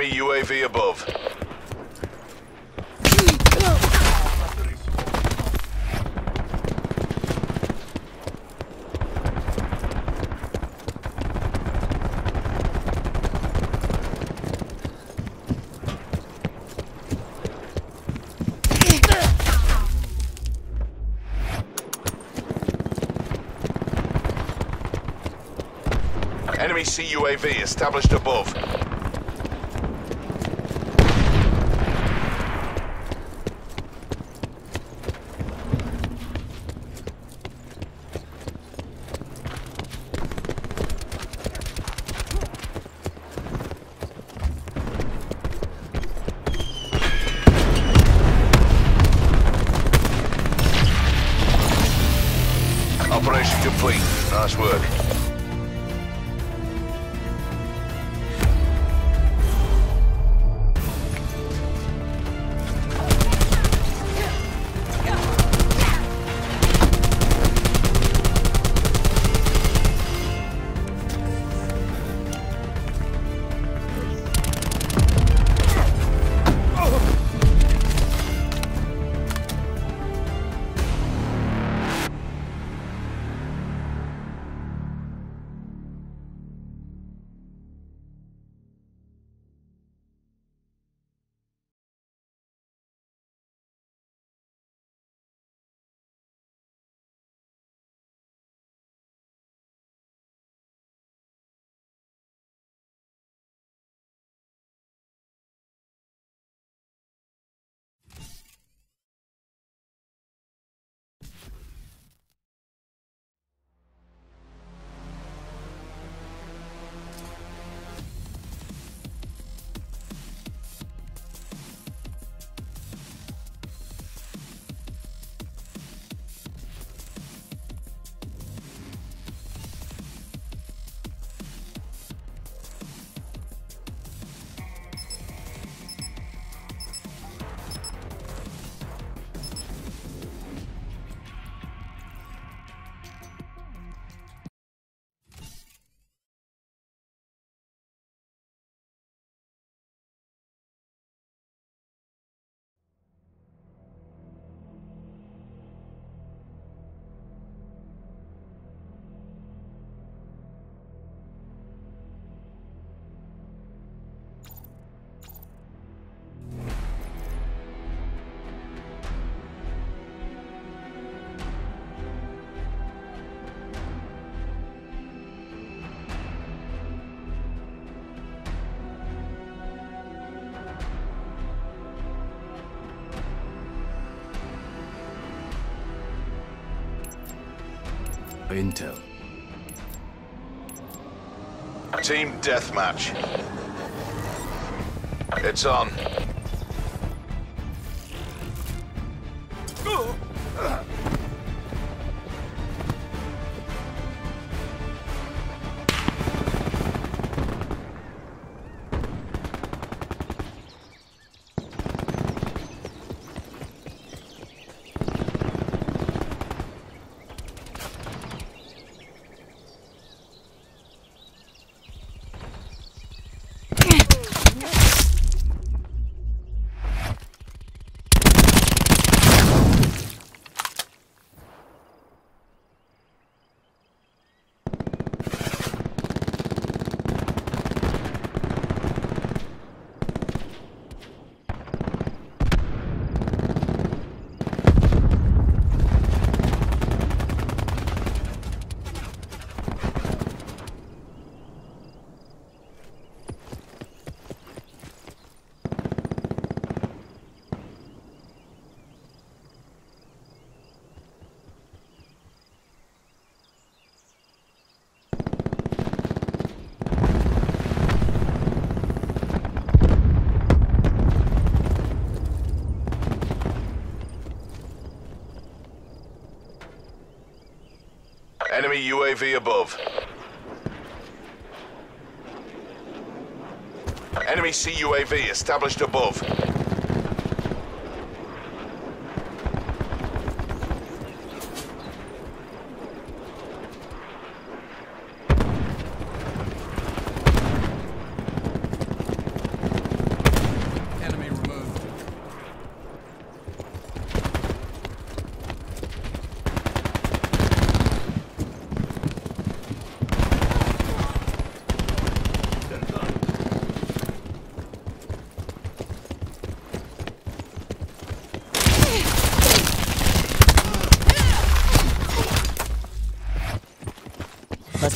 Enemy UAV above. Enemy CUAV established above. Nice work. Intel. Team deathmatch. It's on. Enemy UAV above. Enemy CUAV established above.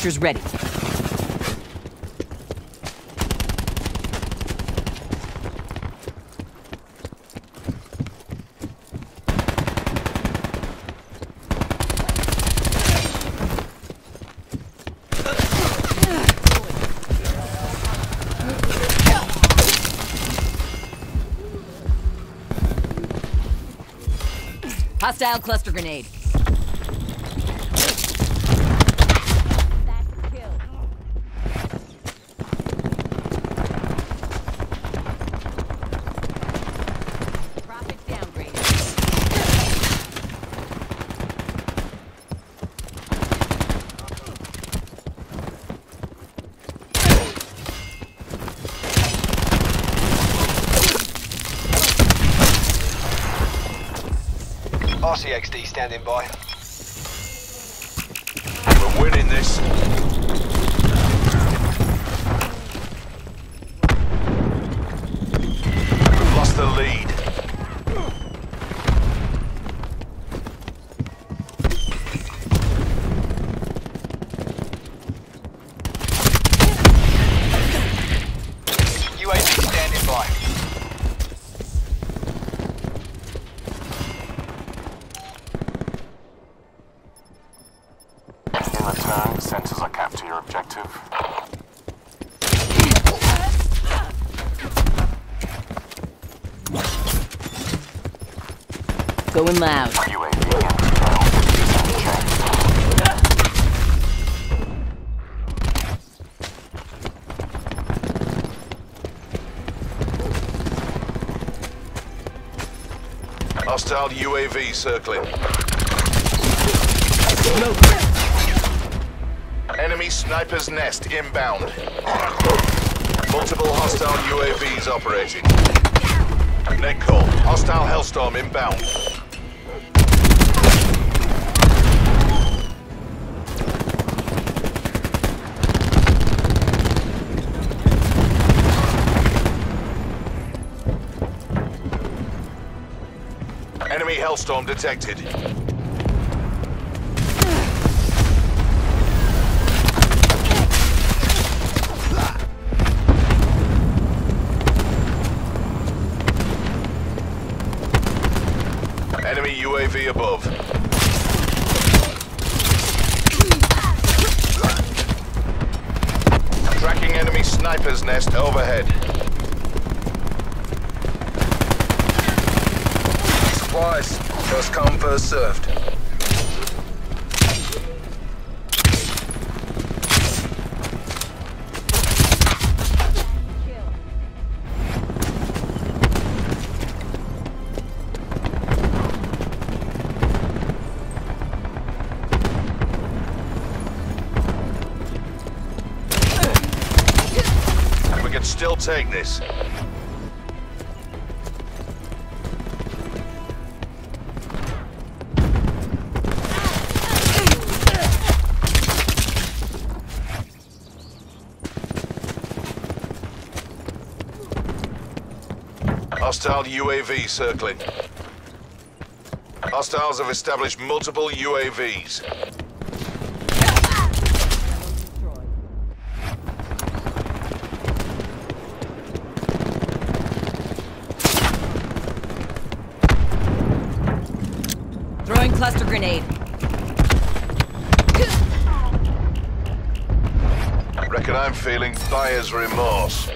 Cluster's ready. Hostile cluster grenade. RCXD standing by. We're winning this. Going loud. Hostile UAV circling. No. Enemy sniper's nest inbound. Multiple hostile UAVs operating. Net call. Hostile Hellstorm inbound. Enemy Hellstorm detected. First come, first served. We can still take this. Hostile UAV circling. Hostiles have established multiple UAVs. Throwing cluster grenade. Reckon I'm feeling buyer's remorse.